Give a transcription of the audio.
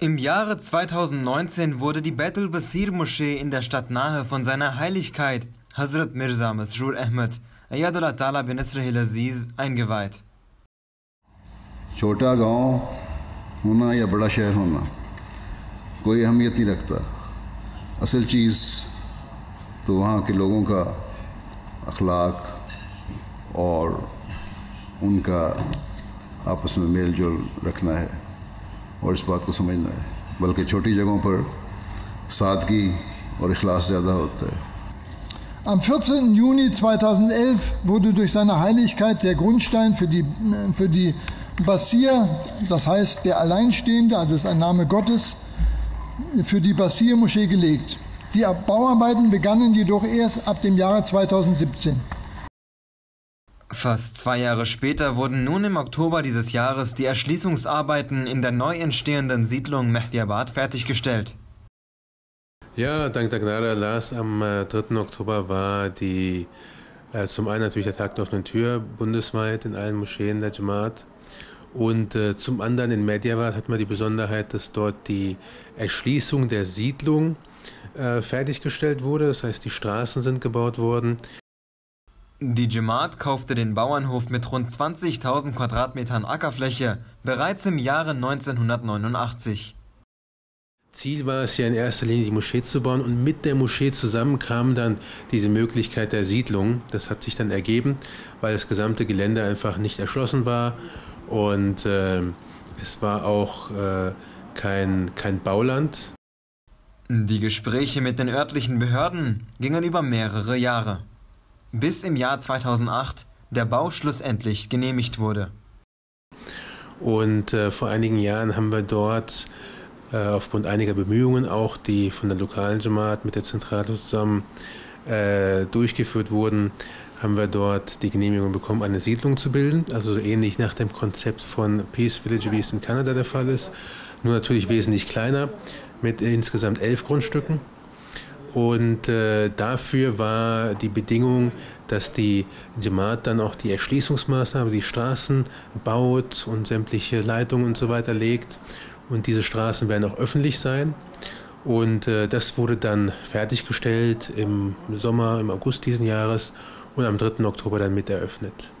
Im Jahre 2019 wurde die Betul Basir Moschee in der Stadt Nahe von seiner Heiligkeit Hazrat Mirza Masroor Ahmed Ayadullah Ta'ala bin Israel Aziz eingeweiht. छोटा गांव होना या बड़ा शहर होना कोई अहमियत नहीं रखता असल चीज़ तो वहाँ के लोगों का अखलाक और उनका आपस में मेल जोल रखना है और इस बात को समझना है बल्कि छोटी जगहों पर सादगी और अखलास ज़्यादा होता है Am 14. Juni 2011 wurde durch seine Heiligkeit der Grundstein für die, für die Basir, das heißt der Alleinstehende, also ist ein Name Gottes, für die Basir-Moschee gelegt. Die Bauarbeiten begannen jedoch erst ab dem Jahre 2017. Fast zwei Jahre später wurden nun im Oktober dieses Jahres die Erschließungsarbeiten in der neu entstehenden Siedlung Mehdiabad fertiggestellt. Ja, dank der Gnade Allahs am 3. Äh, Oktober war die äh, zum einen natürlich der Tag der offenen Tür bundesweit in allen Moscheen der Jamaat und äh, zum anderen in Mediabad hat man die Besonderheit, dass dort die Erschließung der Siedlung äh, fertiggestellt wurde. Das heißt, die Straßen sind gebaut worden. Die Jamaat kaufte den Bauernhof mit rund 20.000 Quadratmetern Ackerfläche bereits im Jahre 1989. Ziel war es ja in erster Linie, die Moschee zu bauen und mit der Moschee zusammen kam dann diese Möglichkeit der Siedlung. Das hat sich dann ergeben, weil das gesamte Gelände einfach nicht erschlossen war und äh, es war auch äh, kein, kein Bauland. Die Gespräche mit den örtlichen Behörden gingen über mehrere Jahre, bis im Jahr 2008 der Bau schlussendlich genehmigt wurde. Und äh, vor einigen Jahren haben wir dort äh, aufgrund einiger Bemühungen auch, die von der lokalen Jamaat mit der Zentrale zusammen äh, durchgeführt wurden, haben wir dort die Genehmigung bekommen, eine Siedlung zu bilden. Also ähnlich nach dem Konzept von Peace Village, wie es in Kanada der Fall ist. Nur natürlich wesentlich kleiner, mit insgesamt elf Grundstücken. Und äh, dafür war die Bedingung, dass die Jamaat dann auch die Erschließungsmaßnahmen, die Straßen baut und sämtliche Leitungen und so weiter legt. Und diese Straßen werden auch öffentlich sein. Und äh, das wurde dann fertiggestellt im Sommer, im August diesen Jahres und am 3. Oktober dann mit eröffnet.